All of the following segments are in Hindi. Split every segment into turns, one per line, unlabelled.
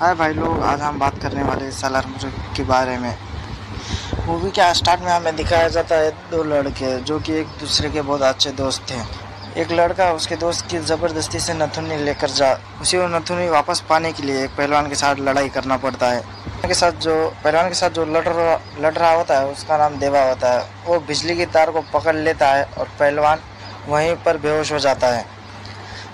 हाय भाई लोग, आज हम बात करने वाले सलार मुर्ग के बारे में। मूवी के स्टार्ट में हमें दिखाया जाता है दो लड़के, जो कि एक दूसरे के बहुत अच्छे दोस्त थे एक लड़का उसके दोस्त की ज़बरदस्ती से नथुनी लेकर जा, उसी को नथुनी वापस पाने के लिए एक पहलवान के साथ लड़ाई करना पड़ता है। के साथ जो, पहलवान के साथ जो लड़ रहा लड़ रहा होता है, उसका नाम देवा होता है। वो बिजली की तार को पकड़ लेता है और पहलवान वहीं पर बेहोश हो जाता है।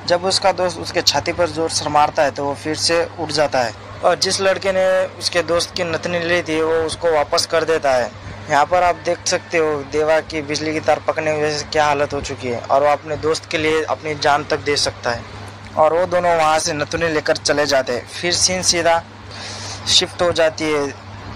जब उसका दोस्त उसके छाती पर ज़ोर से मारता है तो वो फिर से उठ जाता है। और जिस लड़के ने उसके दोस्त की नथनी ली थी, वो उसको वापस कर देता है। यहाँ पर आप देख सकते हो, देवा की बिजली की तार पकड़ने की वजह से क्या हालत हो चुकी है, और वो अपने दोस्त के लिए अपनी जान तक दे सकता है। और वो दोनों वहाँ से नथुनी लेकर चले जाते हैं। फिर सीन सीधा शिफ्ट हो जाती है।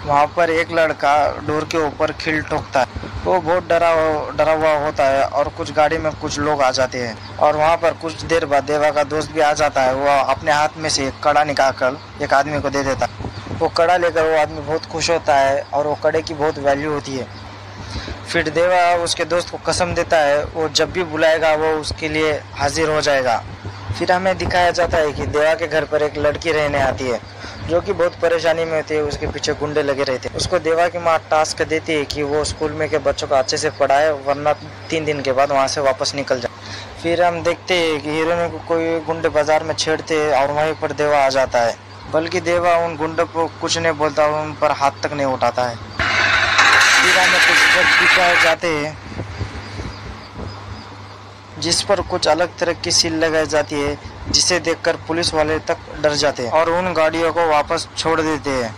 वहाँ पर एक लड़का डोर के ऊपर खिल ठोकता है। वो बहुत डरा डरा हुआ होता है और कुछ गाड़ी में कुछ लोग आ जाते हैं और वहाँ पर कुछ देर बाद देवा का दोस्त भी आ जाता है। वो अपने हाथ में से एक कड़ा निकाल कर एक आदमी को दे देता है। वो कड़ा लेकर वो आदमी बहुत खुश होता है और वो कड़े की बहुत वैल्यू होती है। फिर देवा उसके दोस्त को कसम देता है। वो जब भी बुलाएगा वो उसके लिए हाजिर हो जाएगा। फिर हमें दिखाया जाता है कि देवा के घर पर एक लड़की रहने आती है। जो कि बहुत परेशानी में होती है, उसके पीछे गुंडे लगे रहते हैं। उसको देवा की माँ टास्क देती है कि वो स्कूल में के बच्चों को अच्छे से पढ़ाए, वरना तीन दिन के बाद वहाँ से वापस निकल जाए। फिर हम देखते हैं कि हीरोइन को कोई गुंडे बाज़ार में छेड़ते हैं और वहीं पर देवा आ जाता है। बल्कि देवा उन गुंडों को कुछ नहीं बोलता, उन पर हाथ तक नहीं उठाता है। फिर हमें कुछ दिखाए जाते हैं, जिस पर कुछ अलग तरह की सील लगाई जाती है। जिसे देखकर पुलिस वाले तक डर जाते हैं और उन गाड़ियों को वापस छोड़ देते हैं।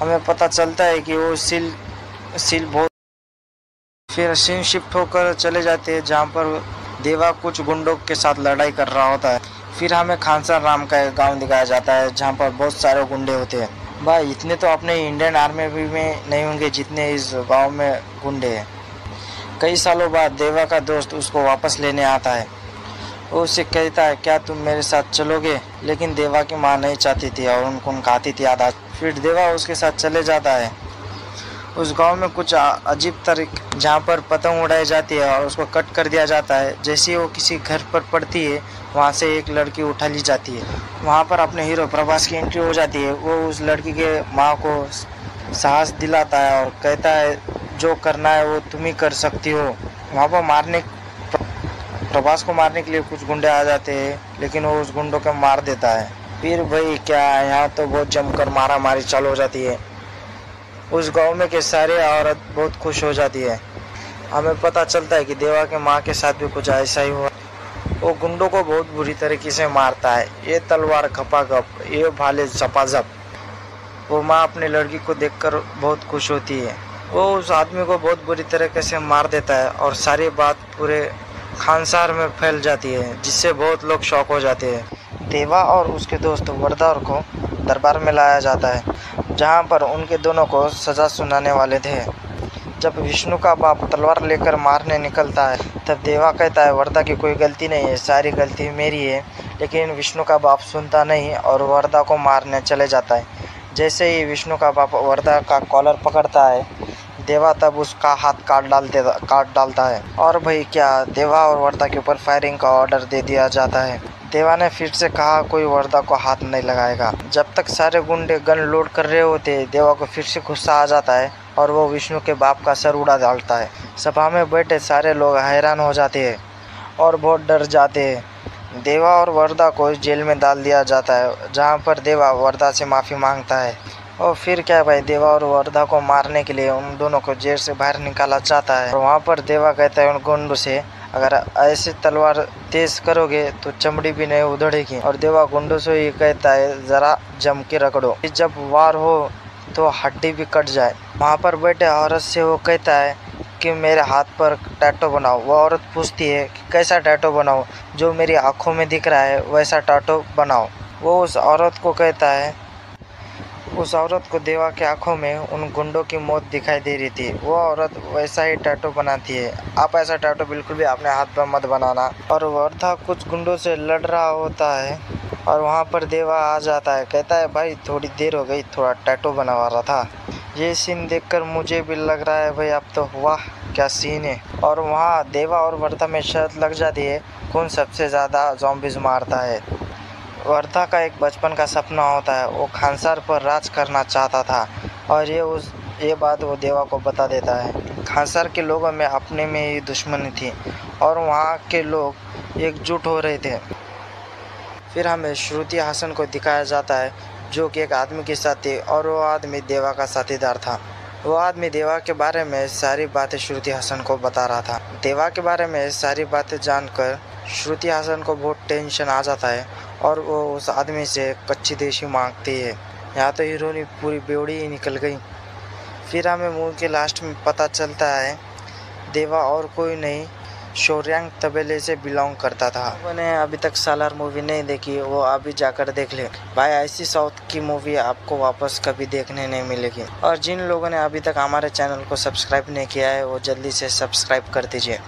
हमें पता चलता है कि वो सील सील बहुत फिर सीन शिफ्ट होकर चले जाते हैं, जहाँ पर देवा कुछ गुंडों के साथ लड़ाई कर रहा होता है। फिर हमें खानसा राम का एक गाँव दिखाया जाता है, जहाँ पर बहुत सारे गुंडे होते हैं। भाई, इतने तो अपने इंडियन आर्मी में नहीं होंगे जितने इस गाँव में गुंडे हैं। कई सालों बाद देवा का दोस्त उसको वापस लेने आता है। वो उसे कहता है, क्या तुम मेरे साथ चलोगे? लेकिन देवा की माँ नहीं चाहती थी और उनको उनका आती थी आधा फिर देवा उसके साथ चले जाता है। उस गाँव में कुछ अजीब तरीक जहाँ पर पतंग उड़ाई जाती है और उसको कट कर दिया जाता है। जैसे ही वो किसी घर पर पड़ती है, वहाँ से एक लड़की उठा ली जाती है। वहाँ पर अपने हीरो प्रभास की एंट्री हो जाती है। वो उस लड़की के माँ को साहस दिलाता है और कहता है, जो करना है वो तुम ही कर सकती हो। वहाँ पर मारने प्रभास को मारने के लिए कुछ गुंडे आ जाते हैं, लेकिन वो उस गुंडों को मार देता है। फिर भाई क्या यहाँ तो बहुत जमकर मारा मारी चालू हो जाती है। उस गाँव में के सारे औरत बहुत खुश हो जाती है। हमें पता चलता है कि देवा के माँ के साथ भी कुछ ऐसा ही हुआ। वो गुंडों को बहुत बुरी तरीके से मारता है। ये तलवार खपाखप, ये भाले झपाझप। वो माँ अपनी लड़की को देखकर बहुत खुश होती है। वो उस आदमी को बहुत बुरी तरीके से मार देता है और सारी बात पूरे खानसार में फैल जाती है, जिससे बहुत लोग शौक हो जाते हैं। देवा और उसके दोस्त वरदार को दरबार में लाया जाता है, जहाँ पर उनके दोनों को सज़ा सुनाने वाले थे। जब विष्णु का बाप तलवार लेकर मारने निकलता है, तब देवा कहता है, वरदा की कोई गलती नहीं है, सारी गलती मेरी है, लेकिन विष्णु का बाप सुनता नहीं और वरदा को मारने चले जाता है। जैसे ही विष्णु का बाप वरदा का कॉलर पकड़ता है देवा तब उसका हाथ काट डालते, काट डालता है। और भाई क्या, देवा और वर्दा के ऊपर फायरिंग का ऑर्डर दे दिया जाता है। देवा ने फिर से कहा, कोई वर्दा को हाथ नहीं लगाएगा। जब तक सारे गुंडे गन लोड कर रहे होते, देवा को फिर से गुस्सा आ जाता है और वो विष्णु के बाप का सर उड़ा डालता है। सभा में बैठे सारे लोग हैरान हो जाते हैं और बहुत डर जाते हैं। देवा और वर्दा को जेल में डाल दिया जाता है, जहाँ पर देवा वर्दा से माफ़ी माँगता है। और फिर क्या भाई, देवा और वर्धा को मारने के लिए उन दोनों को जेल से बाहर निकाला जाता है। और वहाँ पर देवा कहता है उन गुंडों से, अगर ऐसे तलवार तेज करोगे तो चमड़ी भी नहीं उधड़ेगी। और देवा गुंडों से ये कहता है, ज़रा जम के रगड़ो। जब वार हो तो हड्डी भी कट जाए। वहाँ पर बैठे औरत से वो कहता है कि, मेरे हाथ पर टैटो बनाओ। वो औरत पूछती है कि, कैसा टैटो बनाओ जो मेरी आँखों में दिख रहा है, वैसा टैटो बनाओ। वो उस औरत को कहता है उस औरत को देवा के आँखों में उन गुंडों की मौत दिखाई दे रही थी। वो औरत वैसा ही टैटू बनाती है। आप ऐसा टैटू बिल्कुल भी अपने हाथ पर मत बनाना। और वर्धा कुछ गुंडों से लड़ रहा होता है और वहाँ पर देवा आ जाता है। कहता है, भाई, थोड़ी देर हो गई, थोड़ा टैटू बनवा रहा था। ये सीन देखकर मुझे भी लग रहा है, भाई, अब तो वाह, क्या सीन है। और वहाँ देवा और वर्धा में शर्त लग जाती है, कौन सबसे ज़्यादा जॉम्बिस मारता है। वर्धा का एक बचपन का सपना होता है। वो खानसार पर राज करना चाहता था और ये उस, ये बात वो देवा को बता देता है। खानसार के लोगों में अपने में ही दुश्मनी थी और वहाँ के लोग एकजुट हो रहे थे। फिर हमें श्रुति हासन को दिखाया जाता है, जो कि एक आदमी के साथी और वो आदमी देवा का साथीदार था। वो आदमी देवा के बारे में सारी बातें श्रुति हसन को बता रहा था। देवा के बारे में सारी बातें जानकर श्रुति हसन को बहुत टेंशन आ जाता है और वो उस आदमी से कच्ची देशी मांगती है। यहाँ तो हीरोनी पूरी बेवड़ी ही निकल गई। फिर हमें मूवी के लास्ट में पता चलता है, देवा और कोई नहीं शौर्यांग तबेले से बिलोंग करता था। मैंने अभी तक सालार मूवी नहीं देखी, वो अभी जाकर देख ले। भाई, ऐसी साउथ की मूवी आपको वापस कभी देखने नहीं मिलेगी। और जिन लोगों ने अभी तक हमारे चैनल को सब्सक्राइब नहीं किया है, वो जल्दी से सब्सक्राइब कर दीजिए।